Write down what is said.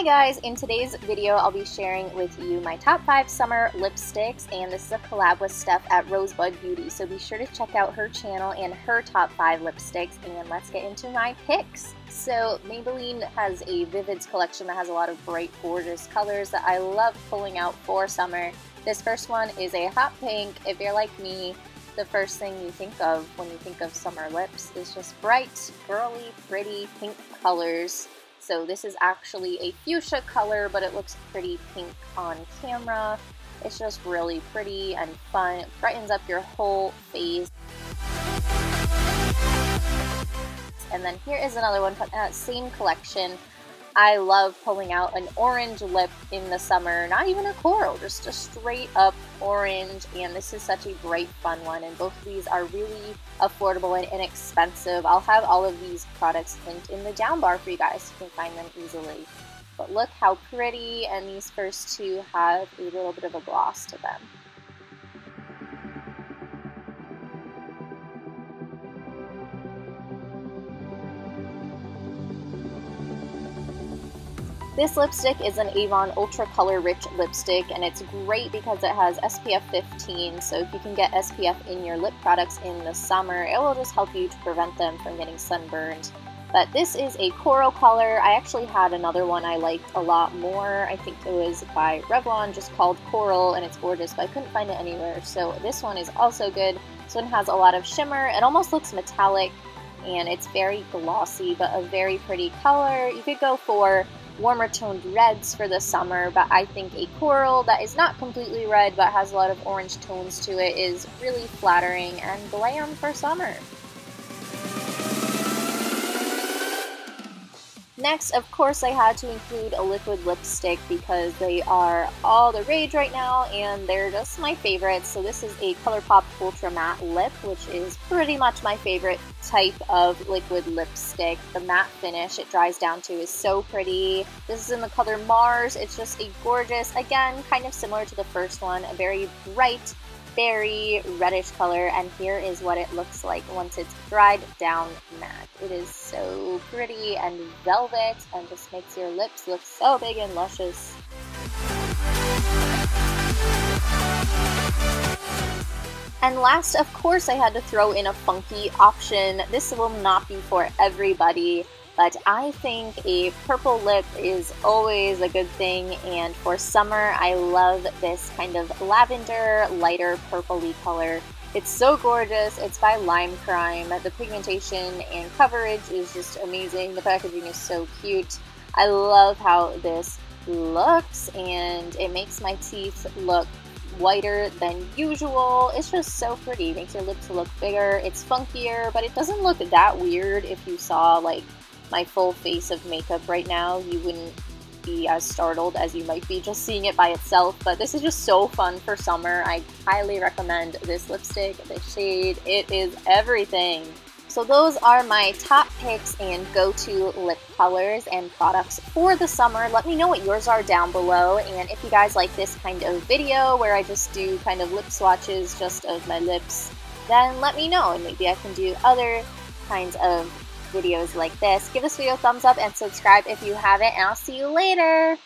Hi guys, in today's video I'll be sharing with you my top 5 summer lipsticks and this is a collab with Stef at Rosebud Beauty so be sure to check out her channel and her top 5 lipsticks and let's get into my picks. So Maybelline has a Vivids collection that has a lot of bright gorgeous colors that I love pulling out for summer. This first one is a hot pink. If you're like me, the first thing you think of when you think of summer lips is just bright, girly, pretty pink colors. So this is actually a fuchsia color, but it looks pretty pink on camera. It's just really pretty and fun. It brightens up your whole face. And then here is another one from that same collection. I love pulling out an orange lip in the summer, not even a coral, just a straight up orange. And this is such a bright, fun one. And both of these are really affordable and inexpensive. I'll have all of these products linked in the down bar for you guys so you can find them easily. But look how pretty, and these first two have a little bit of a gloss to them. This lipstick is an Avon Ultra Color Rich lipstick and it's great because it has SPF 15 so if you can get SPF in your lip products in the summer it will just help you to prevent them from getting sunburned. But this is a coral color. I actually had another one I liked a lot more. I think it was by Revlon just called Coral and it's gorgeous but I couldn't find it anywhere so this one is also good. This one has a lot of shimmer. It almost looks metallic and it's very glossy but a very pretty color. You could go for warmer toned reds for the summer, but I think a coral that is not completely red but has a lot of orange tones to it is really flattering and glam for summer. Next, of course, I had to include a liquid lipstick because they are all the rage right now and they're just my favorites. So this is a ColourPop Ultra Matte Lip, which is pretty much my favorite type of liquid lipstick. The matte finish it dries down to is so pretty. This is in the color Mars. It's just a gorgeous, again, kind of similar to the first one, a very bright, berry reddish color and here is what it looks like once it's dried down matte. It is so pretty and velvet and just makes your lips look so big and luscious. And last, of course, I had to throw in a funky option. This will not be for everybody but I think a purple lip is always a good thing and for summer I love this kind of lavender lighter purpley color. It's so gorgeous. It's by Lime Crime. The pigmentation and coverage is just amazing. The packaging is so cute. I love how this looks and it makes my teeth look whiter than usual. It's just so pretty. It makes your lips look bigger. It's funkier, but it doesn't look that weird if you saw like my full face of makeup right now, you wouldn't be as startled as you might be just seeing it by itself. But this is just so fun for summer. I highly recommend this lipstick, this shade. It is everything. So those are my top picks and go-to lip colors and products for the summer. Let me know what yours are down below. And if you guys like this kind of video where I just do kind of lip swatches just of my lips, then let me know and maybe I can do other kinds of videos like this. Give this video a thumbs up and subscribe if you haven't, and I'll see you later!